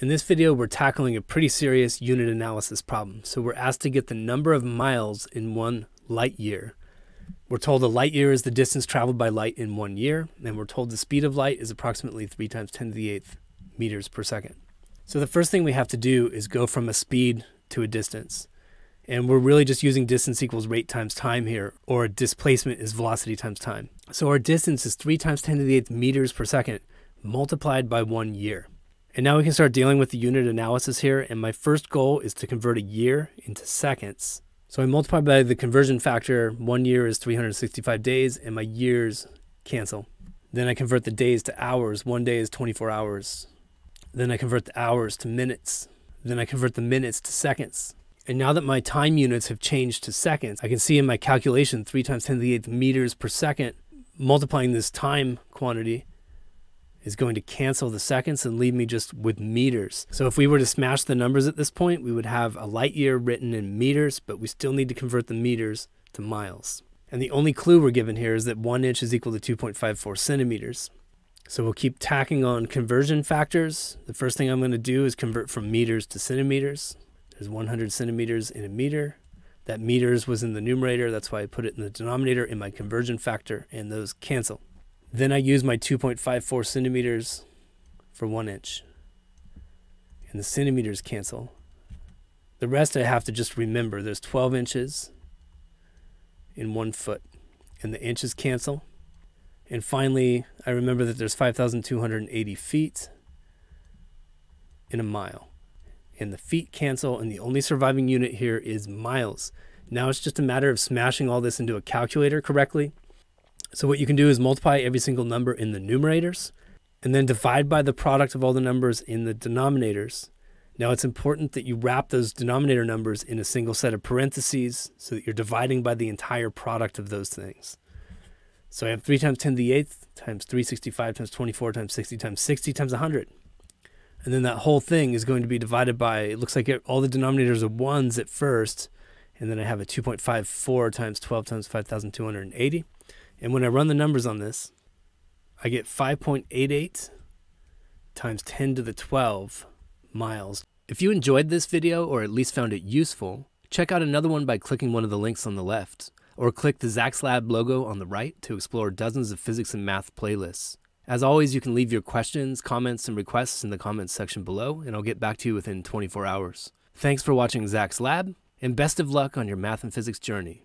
In this video, we're tackling a pretty serious unit analysis problem. So we're asked to get the number of miles in one light year. We're told a light year is the distance traveled by light in one year, and we're told the speed of light is approximately 3 times 10 to the 8th meters per second. So the first thing we have to do is go from a speed to a distance. And we're really just using distance equals rate times time here, or displacement is velocity times time. So our distance is 3 times 10 to the 8th meters per second multiplied by one year. And now we can start dealing with the unit analysis here. And my first goal is to convert a year into seconds. So I multiply by the conversion factor. One year is 365 days, and my years cancel. Then I convert the days to hours. One day is 24 hours. Then I convert the hours to minutes. Then I convert the minutes to seconds. And now that my time units have changed to seconds, I can see in my calculation 3 times 10 to the 8th meters per second, multiplying this time quantity is going to cancel the seconds and leave me just with meters. So if we were to smash the numbers at this point, we would have a light year written in meters, but we still need to convert the meters to miles. And the only clue we're given here is that one inch is equal to 2.54 centimeters. So we'll keep tacking on conversion factors. The first thing I'm going to do is convert from meters to centimeters. There's 100 centimeters in a meter. That meters was in the numerator. That's why I put it in the denominator in my conversion factor, and those cancel. Then I use my 2.54 centimeters for one inch. And the centimeters cancel. The rest I have to just remember. There's 12 inches in one foot. And the inches cancel. And finally, I remember that there's 5,280 feet in a mile. And the feet cancel, and the only surviving unit here is miles. Now it's just a matter of smashing all this into a calculator correctly so what you can do is multiply every single number in the numerators and then divide by the product of all the numbers in the denominators. Now it's important that you wrap those denominator numbers in a single set of parentheses so that you're dividing by the entire product of those things. So I have 3 times 10 to the 8th times 365 times 24 times 60 times 60 times 100. And then that whole thing is going to be divided by, it looks like all the denominators are ones at first. And then I have a 2.54 times 12 times 5,280. And when I run the numbers on this, I get 5.88 times 10 to the 12 miles. If you enjoyed this video or at least found it useful, check out another one by clicking one of the links on the left, or click the Zak's Lab logo on the right to explore dozens of physics and math playlists. As always, you can leave your questions, comments, and requests in the comments section below, and I'll get back to you within 24 hours. Thanks for watching Zak's Lab, and best of luck on your math and physics journey.